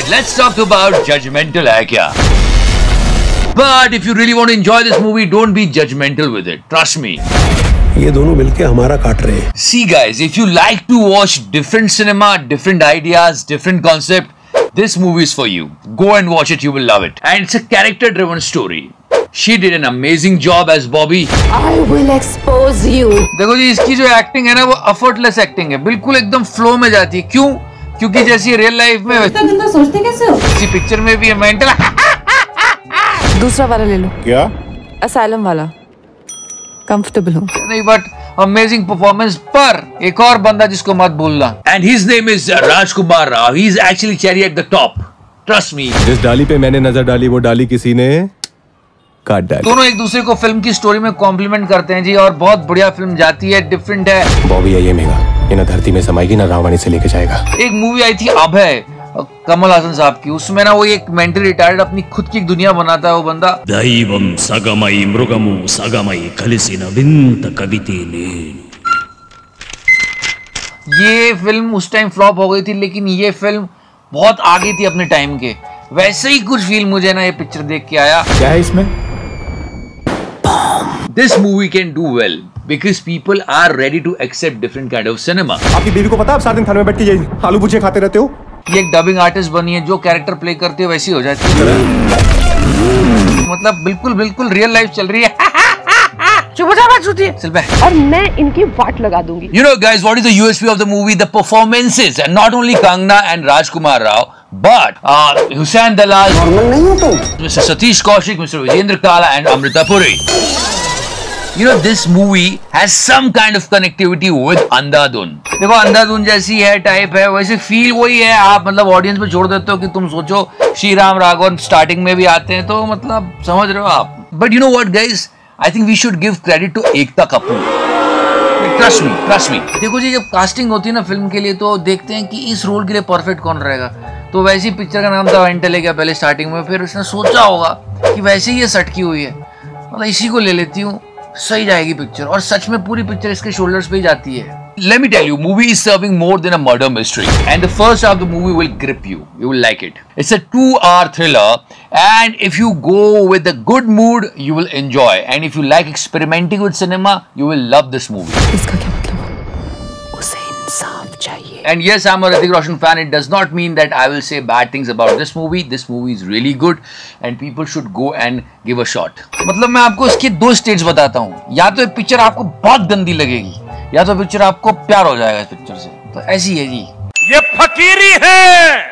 Alright, let's talk about judgmental hai kya. But if you really want to enjoy this movie, don't be judgmental with it. Trust me. ये दोनों मिलके हमारा काट रहे हैं See guys, if you like to watch different cinema, different ideas, different concept, this movie is for you. Go and watch it, you will love it. And it's a character driven story. She did an amazing job as Bobby. I will expose you. देखो जी इसकी जो acting है ना वो अफर्टलेस acting है बिल्कुल एकदम flow में जाती है क्यों क्योंकि जैसी रियल लाइफ में इतना गंदा सोचते कैसे हो? इसी पिक्चर में भी है मेंटल दूसरा वाला ले लो। क्या? असाइलम वाला। कंफर्टेबल हूँ। नहीं बट अमेजिंग परफॉर्मेंस पर एक और बंदा जिसको मत भूलना। And his name is Rajkumar Rao he is actually cherry at the top trust me जिस डाली पे मैंने नज़र डाली वो डाली किसी ने काट डाली। दोनों एक दूसरे को फ़िल्म की स्टोरी में कॉम्प्लीमेंट करते हैं जी और बहुत बढ़िया फ़िल्म जाती है डिफरेंट है। बॉबी है मेगा। ये ना धरती में समाएगी ना रावण से लेके जाएगा। एक मूवी आई थी अब है कमल हासन साहब की। उसमें ना वो एक मेंटली रिटायर्ड अपनी खुद की दुनिया बनाता है वो बंदा। दैवम सगमई मृगमु सगमई कलिसिन विंत कविते ने। ये फ़िल्म उस टाइम फ्लॉप हो गई थी लेकिन ये फ़िल्म बहुत आगे थी अपने टाइम के। वैसे ही कुछ फील मुझे ना ये पिक्चर देख के आया। क्या है इसमें? This movie can do well because people are ready to accept different kind of cinema आपकी बीवी को पता आप सात दिन थाने में बैठ के ये आलू भुजिया खाते रहते हो ये एक डबिंग आर्टिस्ट बनी है जो कैरेक्टर प्ले करती है वैसी हो जाती है मतलब बिल्कुल बिल्कुल रियल लाइफ चल रही है और मैं इनकी वाट लगा दूँगी You know, guys, what is the USP of the movie? The performances, and not only Kangna and Rajkumar Rao, but uh, Hussain Dalal, Mr. Satish Kaushik, Mr. Vijendra Kala, and Amrita Puri. You know, this movie has some kind of connectivity with Andhadhun. देखो अंधाधुन जैसी है type है वैसे feel वही है। आप मतलब audience में छोड़ देते हो कि तुम सोचो श्री राम राघवन स्टार्टिंग में भी आते हैं तो मतलब समझ रहे हो आप। But you know what guys I think we should give credit to Ekta Kapoor trust me trust me देखो जी जब कास्टिंग होती है ना फ़िल्म के लिए तो देखते हैं कि इस रोल के लिए परफेक्ट कौन रहेगा। तो वैसी पिक्चर का नाम था वेंटले गया पहले स्टार्टिंग में फिर उसने सोचा होगा कि वैसे ही ये सटकी हुई है। मतलब इसी को ले लेती हूँ। सही जाएगी पिक्चर और सच में पूरी पिक्चर इसके शोल्डर्स पे ही जाती है Let me tell you, movie is serving more than a murder mystery. And the first half of the movie will grip you. You will like it. It's a two-hour thriller, and if you go with a good mood, you will enjoy. And if you like experimenting with cinema, you will love this movie. And yes I am Hrithik Roshan fan it does not mean that I will say bad things about this movie this movie is really good and people should go and give a shot मतलब मैं आपको इसके दो stage बताता हूँ। या तो picture आपको बहुत गंदी लगेगी, या तो पिक्चर आपको प्यार हो जाएगा इस पिक्चर से। तो ऐसी है जी। ये फकीरी है!